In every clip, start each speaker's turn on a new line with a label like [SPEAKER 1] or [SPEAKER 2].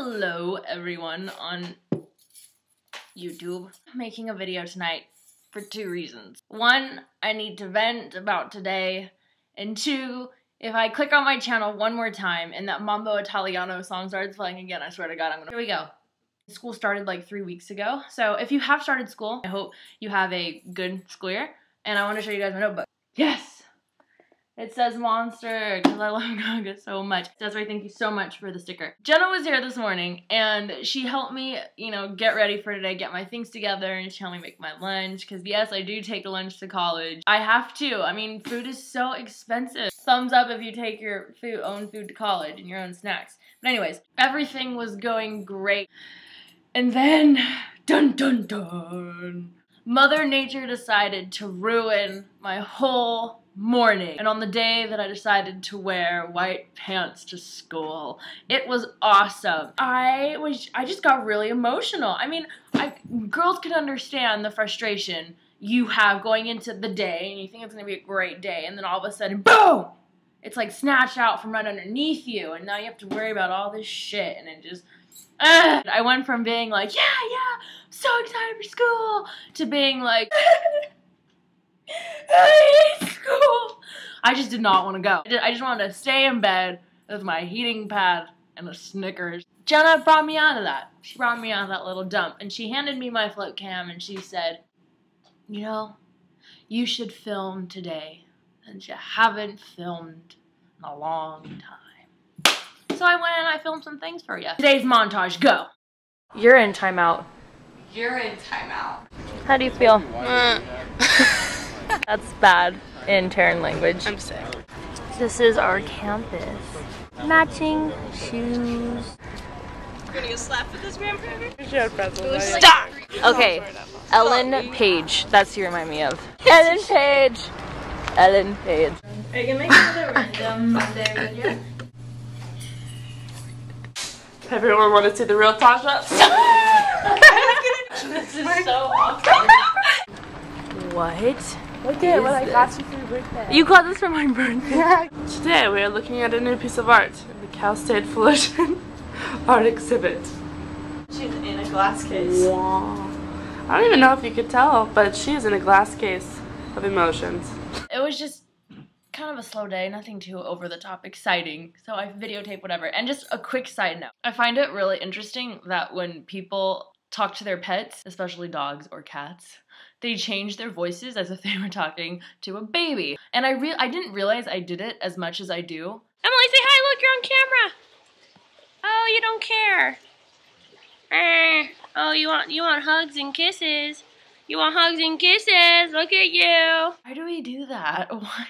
[SPEAKER 1] Hello everyone on YouTube. I'm making a video tonight for two reasons. One, I need to vent about today, and two, if I click on my channel one more time and that Mambo Italiano song starts playing again, I swear to God, I'm gonna- Here we go. School started like three weeks ago, so if you have started school, I hope you have a good school year, and I want to show you guys my notebook. Yes! It says monster because I love Gaga so much. Desiree, thank you so much for the sticker. Jenna was here this morning and she helped me, you know, get ready for today, get my things together, and she helped me make my lunch. Because yes, I do take lunch to college. I have to. I mean, food is so expensive. Thumbs up if you take your food, own food to college and your own snacks. But anyways, everything was going great. And then, dun dun dun, Mother Nature decided to ruin my whole morning. And on the day that I decided to wear white pants to school, it was awesome. I was I just got really emotional. I mean, I girls can understand the frustration you have going into the day and you think it's going to be a great day and then all of a sudden boom it's like snatched out from right underneath you and now you have to worry about all this shit and it just Ugh. I went from being like, yeah, yeah, I'm so excited for school, to being like, I school. I just did not want to go. I, did, I just wanted to stay in bed with my heating pad and a Snickers. Jenna brought me out of that. She brought me out of that little dump, and she handed me my float cam, and she said, you know, you should film today, and you haven't filmed in a long time. So I went and I filmed some things for you. Today's montage, go. You're in timeout.
[SPEAKER 2] You're in timeout.
[SPEAKER 1] How do you feel? That's bad in Terran language.
[SPEAKER 2] I'm sick.
[SPEAKER 1] This is our campus. Matching shoes.
[SPEAKER 2] You're gonna get slapped with this man?
[SPEAKER 1] Stop! Okay, Ellen Page. That's who you remind me of. Ellen Page. Ellen Page.
[SPEAKER 2] Are you gonna make another random Monday video?
[SPEAKER 3] Everyone want to see the real Tasha?
[SPEAKER 2] this is so awkward.
[SPEAKER 1] What?
[SPEAKER 3] Look at what I got you for your birthday.
[SPEAKER 1] You got this for my birthday.
[SPEAKER 3] Today we are looking at a new piece of art in the Cal State Fullerton art exhibit.
[SPEAKER 2] She's in a glass case.
[SPEAKER 3] Wow. I don't even know if you could tell, but she is in a glass case of emotions.
[SPEAKER 1] It was just kind of a slow day, nothing too over the top exciting. So I videotape whatever. And just a quick side note. I find it really interesting that when people talk to their pets, especially dogs or cats, they change their voices as if they were talking to a baby. And I re- I didn't realize I did it as much as I do. Emily, say hi. Look, you're on camera. Oh, you don't care. Eh. Oh, you want you want hugs and kisses. You want hugs and kisses. Look at you. Why do we do that? Why?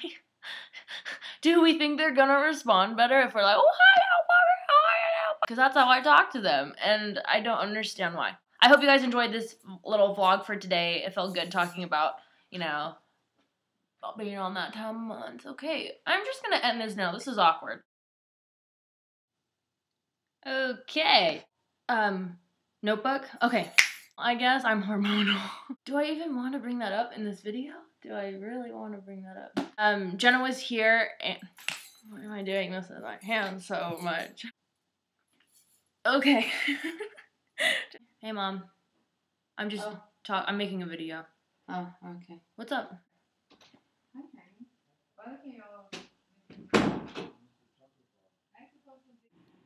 [SPEAKER 1] Do we think they're gonna respond better if we're like, oh, hi, hello, Because that's how I talk to them, and I don't understand why. I hope you guys enjoyed this little vlog for today. It felt good talking about, you know, being on that time of month. Okay, I'm just gonna end this now. This is awkward. Okay. Um, notebook? Okay. I guess I'm hormonal. Do I even want to bring that up in this video? Do I really want to bring that up? Um, Jenna was here and why am I doing this with my hands so much? Okay. hey mom. I'm just
[SPEAKER 2] Oh.
[SPEAKER 1] talk I'm making a video.
[SPEAKER 2] Oh, okay.
[SPEAKER 1] What's up?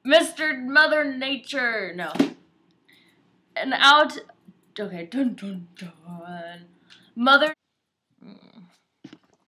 [SPEAKER 1] Mr. Mother Nature. No. And out. Okay. Dun dun dun. Mother